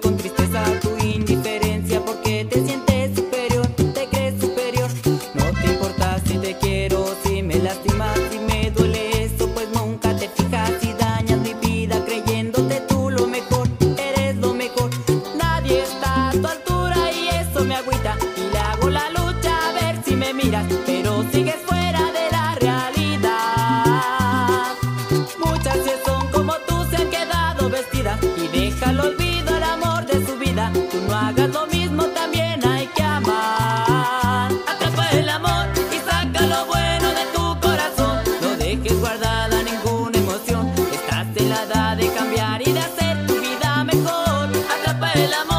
con tristeza tu indiferencia porque te sientes superior, te crees superior. No te importa si te quiero, si me lastimas, si me duele eso, pues nunca te fijas y dañas mi vida creyéndote tú lo mejor, eres lo mejor. Nadie está a tu altura. el amor.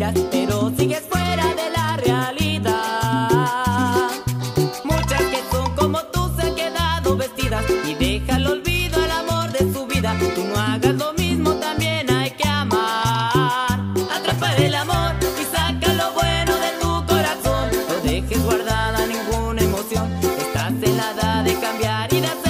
pero sigues fuera de la realidad. Muchas que son como tú se han quedado vestidas y deja al olvido al amor de su vida. Tú no hagas lo mismo, también hay que amar. Atrapa el amor y saca lo bueno de tu corazón. No dejes guardada ninguna emoción, estás en la edad de cambiar y de